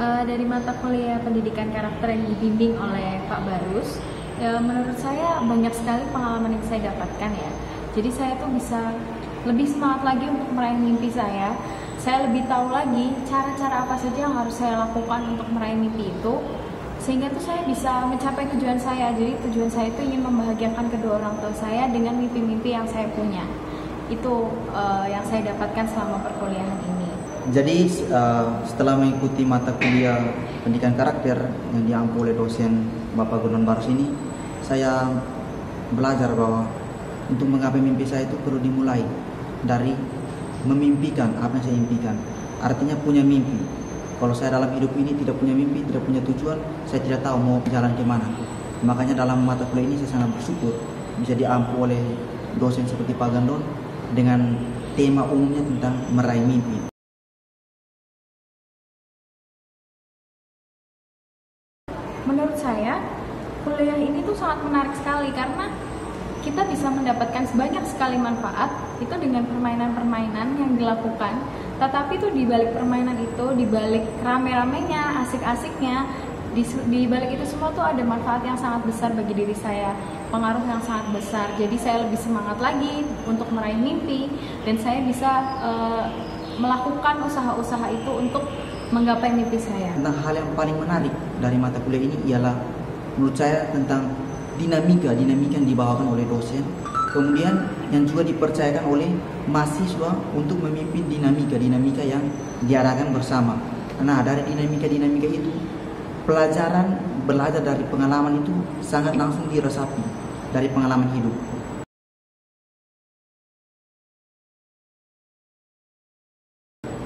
uh, dari mata kuliah pendidikan karakter yang dibimbing oleh Pak Barus, ya, menurut saya banyak sekali pengalaman yang saya dapatkan ya. Jadi saya tuh bisa lebih semangat lagi untuk meraih mimpi saya. Saya lebih tahu lagi cara-cara apa saja yang harus saya lakukan untuk meraih mimpi itu sehingga tuh saya bisa mencapai tujuan saya jadi tujuan saya itu ingin membahagiakan kedua orang tua saya dengan mimpi-mimpi yang saya punya itu uh, yang saya dapatkan selama perkuliahan ini jadi uh, setelah mengikuti mata kuliah pendidikan karakter yang diampu oleh dosen Bapak Gunon Barus ini saya belajar bahwa untuk menggapai mimpi saya itu perlu dimulai dari memimpikan apa yang saya impikan artinya punya mimpi kalau saya dalam hidup ini tidak punya mimpi, tidak punya tujuan, saya tidak tahu mau jalan ke mana. Makanya dalam mata kuliah ini saya sangat bersyukur bisa diampu oleh dosen seperti Pak Gandon dengan tema umumnya tentang meraih mimpi. Saya, kuliah ini tuh sangat menarik sekali karena kita bisa mendapatkan sebanyak sekali manfaat itu dengan permainan-permainan yang dilakukan. Tetapi itu di balik permainan itu di balik rame-ramenya asik-asiknya di, di balik itu semua tuh ada manfaat yang sangat besar bagi diri saya pengaruh yang sangat besar. Jadi saya lebih semangat lagi untuk meraih mimpi dan saya bisa uh, melakukan usaha-usaha itu untuk menggapai mimpi saya. Tentang hal yang paling menarik dari mata kuliah ini ialah menurut saya tentang dinamika dinamika yang dibawakan oleh dosen. Kemudian yang juga dipercayakan oleh mahasiswa untuk memimpin dinamika dinamika yang diarahkan bersama. Nah dari dinamika dinamika itu pelajaran belajar dari pengalaman itu sangat langsung diresapi dari pengalaman hidup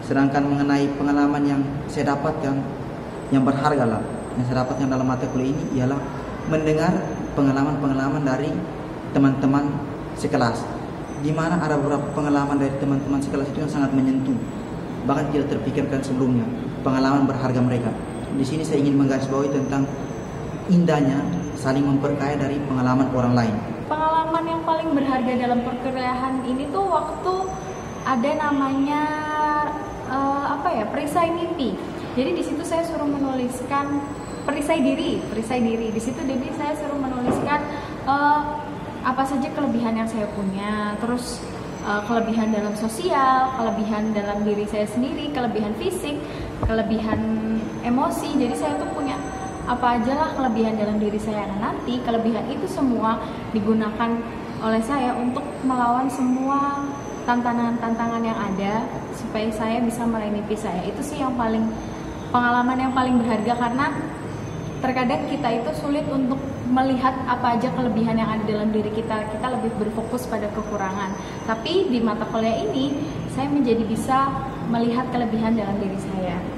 sedangkan mengenai pengalaman yang saya dapatkan yang berharga lah yang saya dapatkan dalam mata kuliah ini ialah mendengar pengalaman-pengalaman dari teman-teman sekelas. Di mana ada beberapa pengalaman dari teman-teman sekelas itu yang sangat menyentuh. Bahkan tidak terpikirkan sebelumnya pengalaman berharga mereka. Di sini saya ingin menggarisbawahi tentang indahnya saling memperkaya dari pengalaman orang lain. Pengalaman yang paling berharga dalam perkuliahan ini tuh waktu ada namanya uh, apa ya perisai mimpi jadi di situ saya suruh menuliskan perisai diri, perisai diri. Di situ jadi saya suruh menuliskan uh, apa saja kelebihan yang saya punya, terus uh, kelebihan dalam sosial, kelebihan dalam diri saya sendiri, kelebihan fisik, kelebihan emosi. Jadi saya tuh punya apa aja lah kelebihan dalam diri saya nanti kelebihan itu semua digunakan oleh saya untuk melawan semua tantangan-tantangan yang ada supaya saya bisa meraih mimpi saya. Itu sih yang paling pengalaman yang paling berharga karena terkadang kita itu sulit untuk melihat apa aja kelebihan yang ada dalam diri kita. Kita lebih berfokus pada kekurangan. Tapi di mata kuliah ini saya menjadi bisa melihat kelebihan dalam diri saya